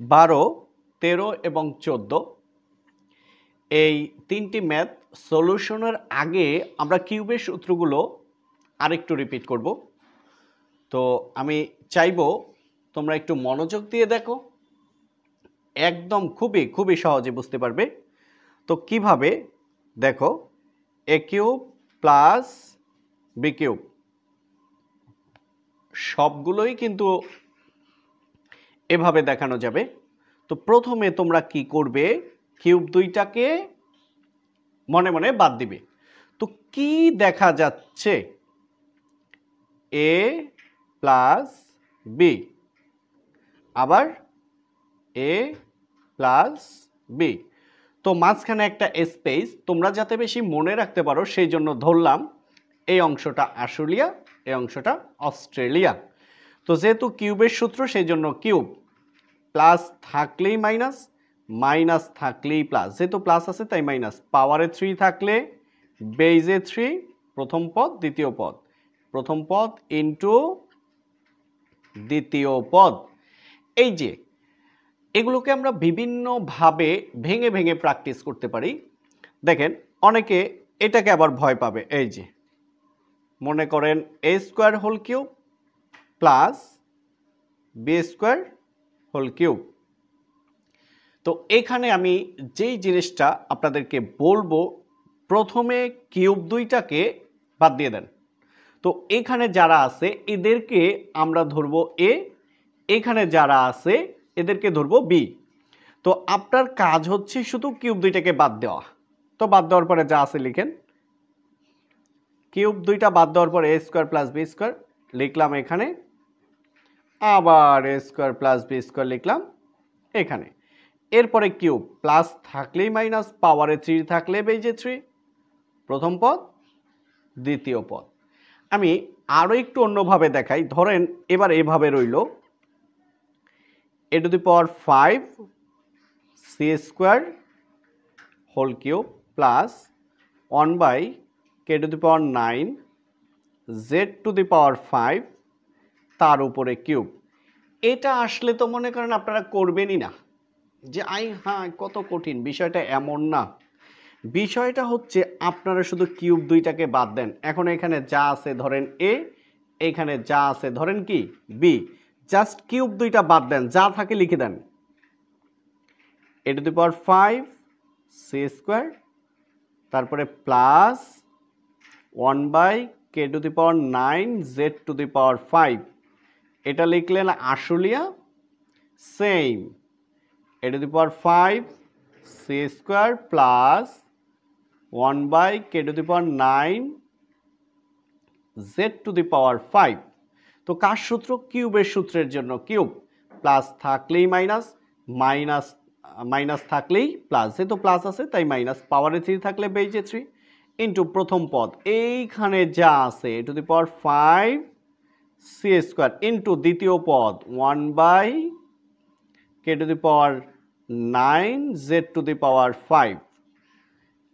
বারো, তেরো এবং চোদ্দ। এই তিনটি ম্যাথ সলিউশনের আগে আমরা কিউবের সূত্রগুলো আরেকটু রিপিট করব। তো আমি চাইব তোমরা একটু মনোযোগ দিয়ে দেখো। একদম খুবই খুবই সহজে বুঝতে পারবে। তো কীভাবে? দেখো, a cube plus b cube. সবগুলোই কিন্তু এভাবে দেখানো যাবে। তো প্রথমে তোমরা কি করবে? কিউব দুইটাকে মনে মনে বাদ দিবে। তো কি দেখা যাচ্ছে? এ প্লাস বি আবার এ প্লাস বি তো মাঝখানে একটা স্পেস তোমরা যাতে বেশি মনে রাখতে পারো, সেই জন্য ধরলাম, এই অংশটা আশুলিয়া এই অংশটা অস্ট্রেলিয়া। তো যেহেতু কিউবের সূত্র সেই জন্য কিউব প্লাস থাকলেই মাইনাস মাইনাস থাকলেই প্লাস। যেহেতু প্লাস আছে, তাই মাইনাস। পাওয়ারে থ্রি থাকলে, বেইজে থ্রি প্রথম পদ, দ্বিতীয় পদ। প্রথম পদ ইন্টু দ্বিতীয় পদ। এই যে, এগুলোকে আমরা বিভিন্নভাবে ভেঙে ভেঙে প্র্যাকটিস করতে পারি। দেখেন, অনেকে এটাকে আবার ভয় পাবে। এই যে, মনে করেন a square whole cube plus b square whole cube. তো এখানে আমি যেই জিনিসটা আপনাদেরকে বলব, প্রথমে কিউব দুইটাকে বাদ দিয়ে দেন। তো এখানে যারা আছে, এদেরকে আমরা ধরবো এ, এখানে যারা আছে, এদেরকে ধরবো বি। তো আপনার কাজ হচ্ছে শুধু কিউব দুইটাকে বাদ দেওয়া। তো বাদ দেওয়ার পরে যা আছে লিখেন। কিউব দুইটা বাদ দেওয়ার পরে a square plus b square লিখলাম এখানে। আবার a square plus b square লিখলাম এখানে। এরপরে কিউব প্লাস থাকলেই মাইনাস পাওয়ারে থ্রি থাকলে বেজে থ্রি প্রথম পদ, দ্বিতীয় পদ। আমি আরও একটু অন্যভাবে দেখাই, ধরেন এবার এভাবে রইল। A to the power five c square whole cube plus one by k to the power nine z to the power five তার উপরে কিউব এটা আসলে তো মনে করেন আপনারা করবেনই না। যে, আই হ্যাঁ কত কঠিন, বিষয়টা এমন না। বিষয়টা হচ্ছে, আপনারা শুধু কিউব দুইটাকে বাদ দেন। এখন এখানে যা আছে ধরেন এ এখানে যা আছে ধরেন কি? বি জাস্ট কিউব দুইটা বাদ দেন, যা থাকে লিখে দেন। A to the power five c square তারপরে plus one by k to the power nine z to the power five এটা লিখলেন Ashulia same a to the power five c square plus one by k to the power nine z to the power five তো কার সূত্র? কিউবের সূত্রের জন্য cube. Plus থাকলেই minus minus minus থাকলেই প্লাস যেহেতু প্লাস আছে, তাই মাইনাস পাওয়ারে থ্রি থাকলে বেজে থ্রি ইন্টু প্রথম পদ। এইখানে যা আছে a to the power five c square into দ্বিতীয় পদ one by k to the power nine z to the power five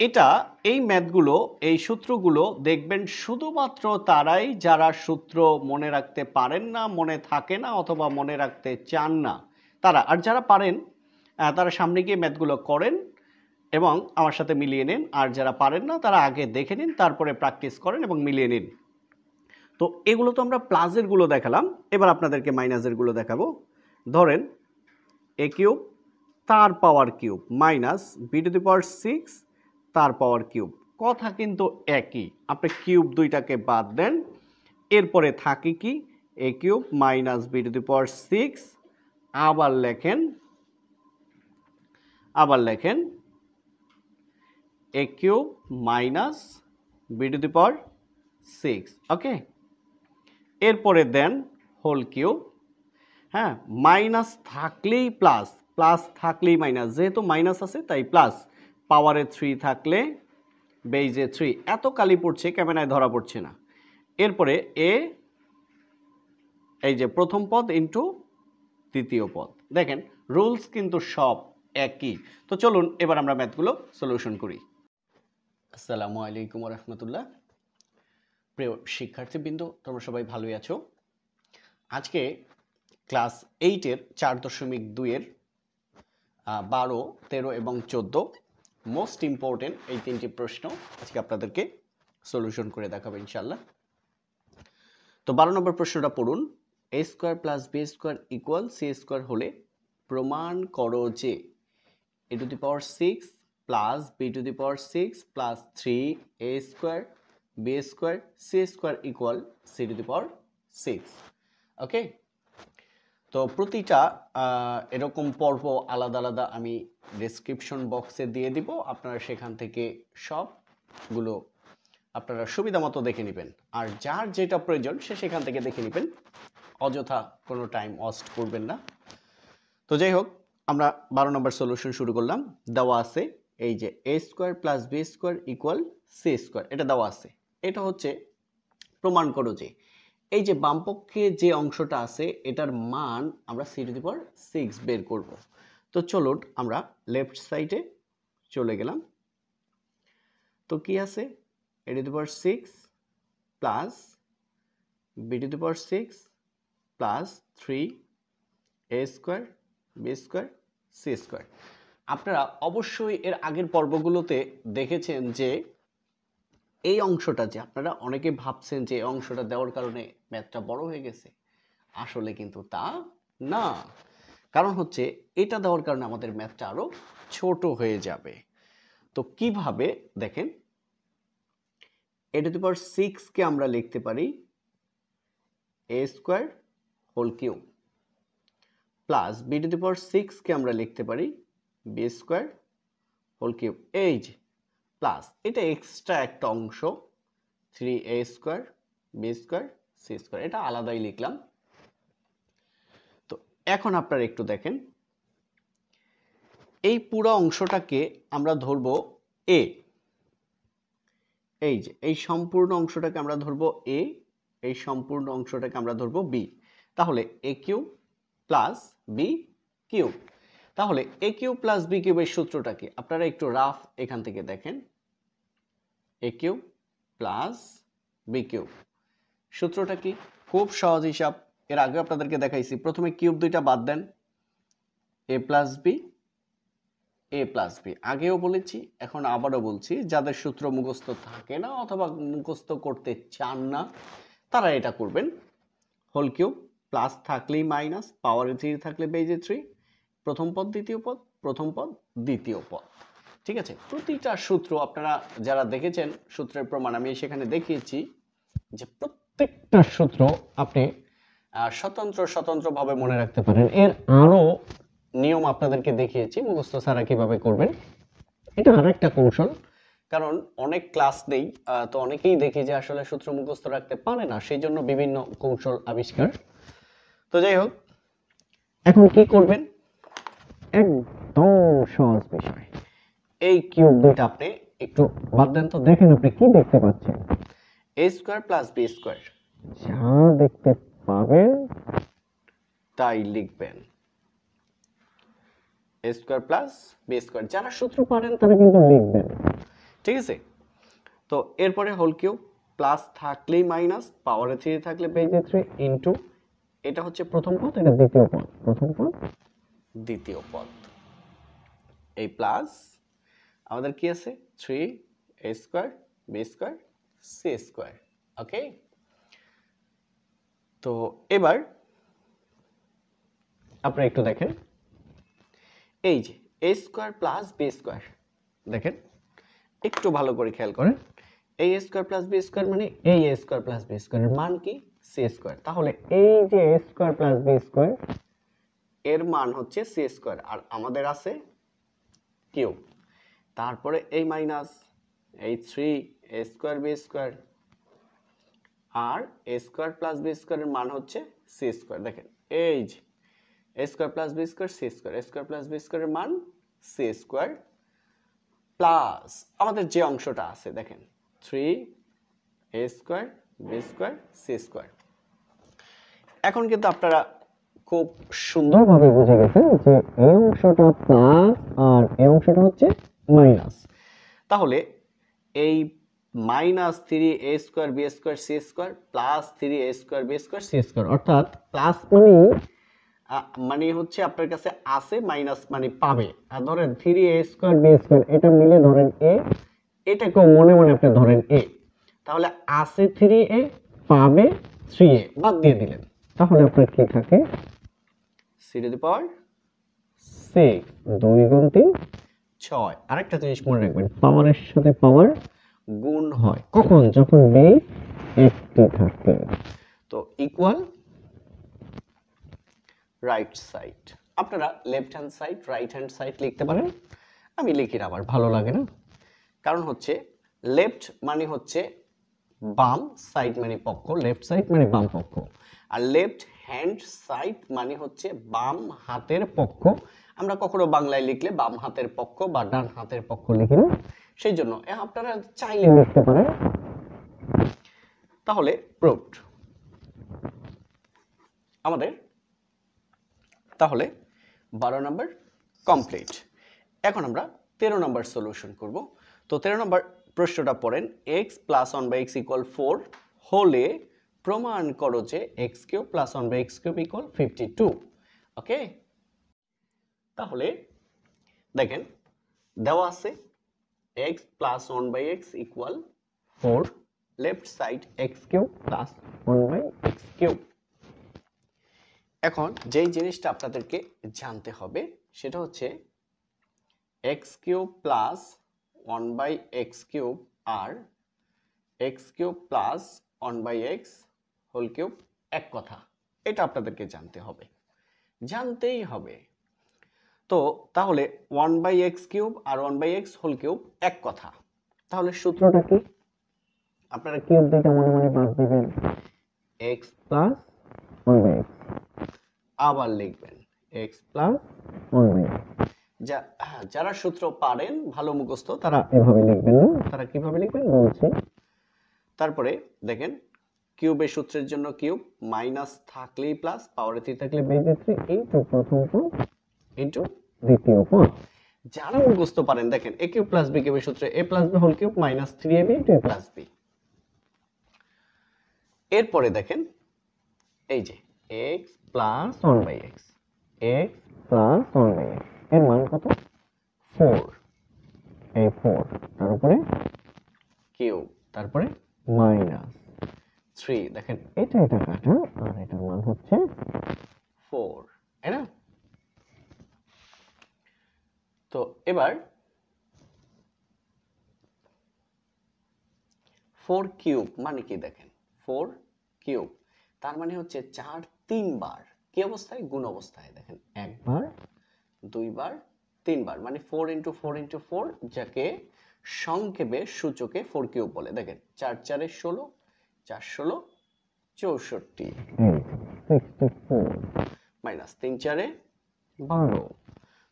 এটা এই ম্যাথগুলো, এই সূত্রগুলো দেখবেন শুধুমাত্র তারাই যারা সূত্র মনে রাখতে পারেন না, মনে থাকে না অথবা মনে রাখতে চান না, তারা, আর যারা পারেন তারা সামনে গিয়ে ম্যাথগুলো করেন এবং আমার সাথে মিলিয়ে নিন, আর যারা পারেন না, তারা আগে দেখে নিন, তারপরে প্র্যাকটিস করেন এবং মিলিয়ে নিন। তো এগুলো তো আমরা প্লাসেরগুলো দেখালাম। এবার আপনাদেরকে মাইনাসেরগুলো দেখাবো। ধরেন এ কিউব তার power cube minus b to the power six তার পাওয়ার কিউব কথা কিন্তু একই। আপনি কিউব দুইটাকে বাদ দেন। এরপরে থাকে কি? A cube minus b to the power six আবার লেখেন আবার লেখেন a cube minus b to the power six okay এরপরে দেন হোল কিউ হ্যাঁ মাইনাস থাকলেই প্লাস প্লাস থাকলেই মাইনাস। যেহেতু মাইনাস আছে, তাই প্লাস। পাওয়ারে থ্রি থাকলে, বেইজে থ্রি এত কালি পড়ছে, ক্যামেরায় ধরা পড়ছে না। এরপরে এ, এই যে প্রথম পদ ইন্টু তৃতীয় পদ। দেখেন, রুলস কিন্তু সব একই। তো চলুন, এবার আমরা ম্যাথগুলো সলিউশন করি। আসসালামু আলাইকুম রহমতুল্লাহ। প্রিয় শিক্ষার্থীবৃন্দ, তোমরা সবাই ভালোই আছো। আজকে ক্লাস এইটের চার দশমিক দুইয়ের বারো, তেরো এবং চোদ্দ মোস্ট ইম্পর্টেন্ট এই তিনটি প্রশ্ন আজকে আপনাদেরকে সলিউশন করে দেখাবো ইনশাল্লাহ তো বারো নম্বর প্রশ্নটা পড়ুন। A square plus b square equal c square হলে প্রমাণ করো যে a to the power six plus b to the power six plus three a square b square c square equal c to the power six okay তো প্রতিটা এরকম পর্ব আলাদা আলাদা আমি ডেসক্রিপশন বক্সে দিয়ে দিব। আপনারা সেখান থেকে সবগুলো আপনারা সুবিধা মতো দেখে নেবেন। আর যার যেটা প্রয়োজন সে সেখান থেকে দেখে নেবেন। অযথা কোনো টাইম ওয়েস্ট করবেন না। তো যাই হোক, আমরা বারো নম্বর সলিউশন শুরু করলাম। দেওয়া আছে এই যে a square plus b square equal c square এটা দেওয়া আছে। এটা হচ্ছে প্রমাণ করো যে এই যে বামপক্ষে যে অংশটা আছে, এটার মান আমরা c to the power six বের করব। তো চলুন আমরা লেফট সাইডে চলে গেলাম। তো কি আছে? A to the power six plus b to the power six plus three a square b square c square আপনারা অবশ্যই এর আগের পর্বগুলোতে দেখেছেন যে এই অংশটা যে আপনারা অনেকে ভাবছেন যে এই অংশটা দেওয়ার কারণে ম্যাথটা বড় হয়ে গেছে, আসলে কিন্তু তা না। কারণ হচ্ছে এটা দেওয়ার কারণে আমাদের ম্যাথটা আরও ছোট হয়ে যাবে। তো কীভাবে? দেখেন এটা টু পাওয়ার সিক্সকে আমরা লিখতে পারি a square whole cube plus b to the power সিক্সকে আমরা লিখতে পারি বি স্কোয়ার হোল কিউব এই যে প্লাস এটা এক্সট্রা একটা অংশ, three a square, b square, c square, এটা আলাদাই লিখলাম। তো এখন আপনারা একটু দেখেন। এই পুরো অংশটাকে আমরা ধরবো এ। এই যে, এই সম্পূর্ণ অংশটাকে আমরা ধরবো এ, এই সম্পূর্ণ অংশটাকে আমরা ধরবো বি। তাহলে a cube plus b cube. তাহলে এ কিউব প্লাস বি কিউবের সূত্রটা কি? আপনারা একটু রাফ এখান থেকে দেখেন। A cube plus b cube সূত্রটা কি? খুব সহজ হিসাব। এর আগে আপনাদেরকে দেখাইছি। প্রথমে কিউব দুইটা বাদ দেন। A plus b a plus b আগেও বলেছি, এখন আবারও বলছি, যাদের সূত্র মুখস্থ থাকে না অথবা মুখস্থ করতে চান না, তারা এটা করবেন। হোল কিউব প্লাস থাকলেই মাইনাস পাওয়ারে থ্রি থাকলে বেজে থ্রি প্রথম পদ, দ্বিতীয় পদ, প্রথম পদ, দ্বিতীয় পদ। ঠিক আছে? প্রতিটা সূত্র আপনারা যারা দেখেছেন, সূত্রের প্রমাণ আমি সেখানে দেখিয়েছি যে প্রত্যেকটা সূত্র আপনি স্বতন্ত্র স্বতন্ত্রভাবে মনে রাখতে পারেন। এর আরও নিয়ম আপনাদেরকে দেখিয়েছি, মুখস্থ ছাড়া কীভাবে করবেন। এটা আর একটা কৌশল, কারণ অনেক ক্লাস নেই তো অনেকেই দেখি যে আসলে সূত্র মুখস্থ রাখতে পারে না, সেই জন্য বিভিন্ন কৌশল আবিষ্কার। তো যাই হোক, এখন কি করবেন? একদম সহজ বিষয়। এই কিউব দুইটা আপনি একটু বাদ দেন তো দেখেন আপনি কি দেখতে পাচ্ছেন? A square plus b square যা দেখতে পাবেন তাই লিখবেন। A square plus b square যারা সূত্র পারেন তারা কিন্তু লিখবেন। ঠিক আছে? তো এরপরে হোল কিউব প্লাস থাকলেই মাইনাস পাওয়ারে থ্রি থাকলে বেজে থ্রি ইন্টু এটা হচ্ছে প্রথম পদ এটা দ্বিতীয় পদ। প্রথম পদ দ্বিতীয় পদ। এই প্লাস আমাদের কি আছে? Three a square, b square, c square. Okay? তো এবার আপনারা একটু দেখেন। এই যে, a square plus b square, দেখেন? একটু ভালো করে খেয়াল করেন। এই স্কোয়ার প্লাস বি স্কোয়ার মানে এই এ স্কোয়ার প্লাস বি স্কোয়ারের মান কি? C square. তাহলে এই যে a square plus b square, এর মান হচ্ছে সি স্কোয়ার। আর আমাদের আছে কিউব। তারপরে এই মাইনাস এই three a square b square R A square plus B স্কোয়ারের মান হচ্ছে সি স্কোয়ার দেখেন, এই যে a square plus b square c square a square plus b স্কোয়ারের মান সি স্কোয়ার প্লাস আমাদের যে অংশটা আছে, দেখেন three a square b square c square এখন কিন্তু আপনারা খুব সুন্দরভাবে বুঝে গেছেন যে এই অংশটা প্লাস আর এই অংশটা হচ্ছে মাইনাস তাহলে এই minus three a square b square c square plus three a square b square c square অর্থাৎ প্লাস মানে মানে হচ্ছে আপনার কাছে আছে মাইনাস মানে পাবে। আর ধরেন three a square b square এটা মিলে ধরেন এ এটাকেও মনে মনে আপনি ধরেন এ। তাহলে আছে থ্রি এ পাবে থ্রি এ বাদ দিয়ে দিলেন। তাহলে আপনার কি থাকে? C to the power six দুই গুণ তিন ছয়। আরেকটা জিনিস মনে রাখবেন পাওয়ারের সাথে পাওয়ার গুণ হয়। কখন? যখন বেস একটি থাকে। তো ইকুয়াল রাইট সাইড আপনারা left hand side right hand side লিখতে পারেন। আমি লিখি না আমার ভালো লাগে না। কারণ হচ্ছে লেফট মানে হচ্ছে বাম সাইড মানে পক্ষ লেফট সাইড মানে বাম পক্ষ। আর লেফট হ্যান্ড সাইড মানে হচ্ছে বাম হাতের পক্ষ। আমরা কখনো বাংলায় লিখলে বাম হাতের পক্ষ বা ডান হাতের পক্ষ লিখি না। সেই জন্য আপনারা চাইলে লিখতে পারেন। তাহলে প্রুভড আমাদের, তাহলে বারো নম্বর কমপ্লিট এখন আমরা তেরো নম্বর সলিউশন করব। তো তেরো নম্বর প্রশ্নটা পড়েন x plus one by x equal four হলে প্রমাণ করো যে x cube plus one by x cube equal fifty two okay তাহলে দেখেন দেওয়া আছে x plus one by x equal four left side x cube plus one by x cube এখন যেই জিনিসটা আপনাদেরকে জানতে হবে সেটা হচ্ছে x cube plus one by x cube R x cube plus one by x whole cube এক কথা। এটা আপনাদেরকে জানতে হবে। জানতেই হবে তো তাহলে one by x cube R one by x whole cube এক কথা। তাহলে সূত্রটা কি? আপনারা কিউব দুইটা মনে মনে বাদ দিবেন। X plus one by x আবার লিখবেন এক্স প্লাস ওয়ান বাই যা হ্যাঁ, যারা সূত্র পারেন ভালো মুখস্থ তারা এভাবে লিখবেন না। তারা কীভাবে লিখবেন? বলছি। তারপরে দেখেন কিউবের সূত্রের জন্য কিউব মাইনাস থাকলেই প্লাস পাওয়ারে থ্রি থাকলে বেজে থ্রি ইন্টু প্রথম ইন্টু দ্বিতীয় পদ যারা মুখস্থ পারেন দেখেন এ কিউব প্লাস বি কিউবের সূত্রে a plus b whole cube minus three a b a plus b এরপরে দেখেন এই যে x plus one by x x plus one by এক্সের মান কত? ফোর এই ফোর তার উপরে কিউব তারপরে? মাইনাস থ্রি দেখেন এটা এটা কাটা আর এটার মান হচ্ছে ফোর তাই না তো এবার ফোর কিউব মানে কি দেখেন? ফোর কিউব তার মানে হচ্ছে চার তিনবার। কি অবস্থায়? গুণ অবস্থায়। দেখেন, একবার, দুইবার, তিনবার। মানে four into four into four যাকে সংক্ষেপে সূচকে ফোর কিউব বলে। দেখেন, চার চারে ষোলো, চার ষোলো, চৌষট্টি। মাইনাস তিন চারে বারো।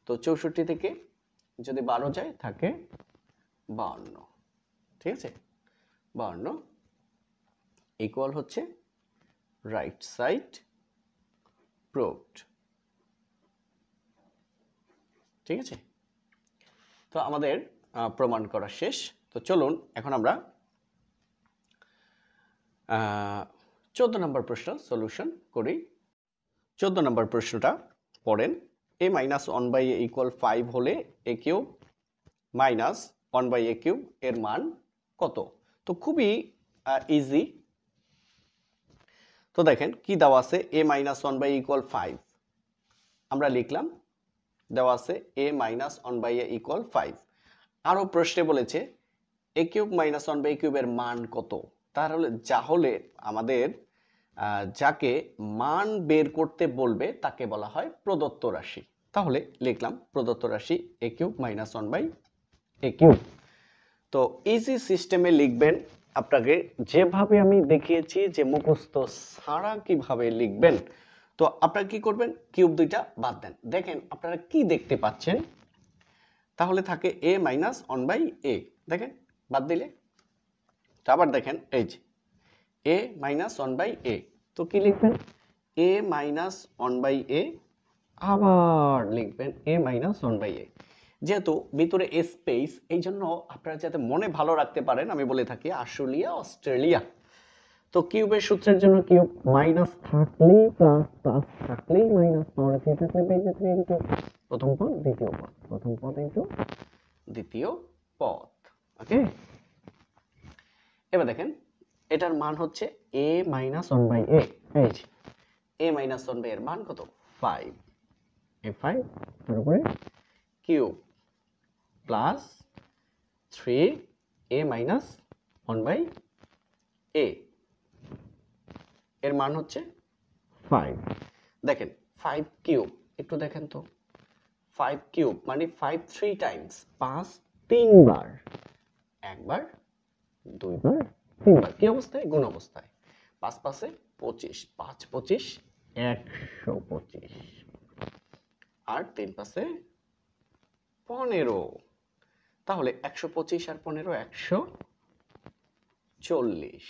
তো চৌষট্টি থেকে যদি বারো যায়, থাকে বাহান্ন ঠিক আছে? বাহান্ন ইকুয়াল হচ্ছে রাইট সাইড প্রুভড ঠিক আছে? তো আমাদের প্রমাণ করা শেষ। তো চলুন, এখন আমরা চোদ্দ নম্বর প্রশ্ন সলিউশন করি। চোদ্দ নম্বর প্রশ্নটা পড়েন। A minus one by a equal five হলে a cube minus one by a cube এর মান কত? তো খুবই ইজি তো দেখেন কি দেওয়া আছে? A minus one by equal five আমরা লিখলাম, দেওয়া আছে a minus one by a equal five আরও প্রশ্নে বলেছে a cube minus one by কিউবের মান কত? তাহলে যা হলে আমাদের যাকে মান বের করতে বলবে তাকে বলা হয় প্রদত্ত রাশি। তাহলে লিখলাম প্রদত্ত রাশি a cube minus one by a cube তো ইজি সিস্টেমে লিখবেন আপনাকে যেভাবে আমি দেখিয়েছি যে মুখস্থ ছাড়া কীভাবে লিখবেন, তো আপনারা কি করবেন? কিউব দুইটা বাদ দেন। দেখেন আপনারা কি দেখতে পাচ্ছেন? তাহলে থাকে a minus one by a দেখেন, বাদ দিলে। তো আবার দেখেন, এই যে a minus one by a তো কি লিখবেন? A minus one by a আবার লিখবেন a minus one by a যেহেতু ভিতরে স্পেস, এই জন্য আপনারা যাতে মনে ভালো রাখতে পারেন, আমি বলে থাকি আশুলিয়া অস্ট্রেলিয়া। তো কিউবের সূত্রের জন্য কিউব মাইনাস থাকলেই প্লাস প্লাস থাকলেই মাইনাস পাওয়ার থ্রি থাকলে পেয়ে থ্রি ইন্টু প্রথম পদ, দ্বিতীয় পদ। প্রথম পদ ইন্টু দ্বিতীয় পদ। ওকে এবার দেখেন, এটার মান হচ্ছে a minus one by a এই এ মাইনাস ওয়ান বাই এর মান কত? ফাইভ এ ফাইভ তার উপরে cube. Plus three A minus one by A এর মান হচ্ছে ফাইভ দেখেন ফাইভ কিউব একটু দেখেন তো। ফাইভ কিউব মানে ফাইভ থ্রি টাইমস পাঁচ তিনবার। একবার, দুইবার, তিনবার। কি অবস্থায়? গুণ অবস্থায়। পাঁচ পাঁচে পঁচিশ, পাঁচ পঁচিশ, একশো পঁচিশ। আর তিন পাশে পনেরো। তাহলে একশো পঁচিশ আর পনেরো একশো চল্লিশ।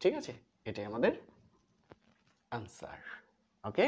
ঠিক আছে? এটাই আমাদের আনসার ওকে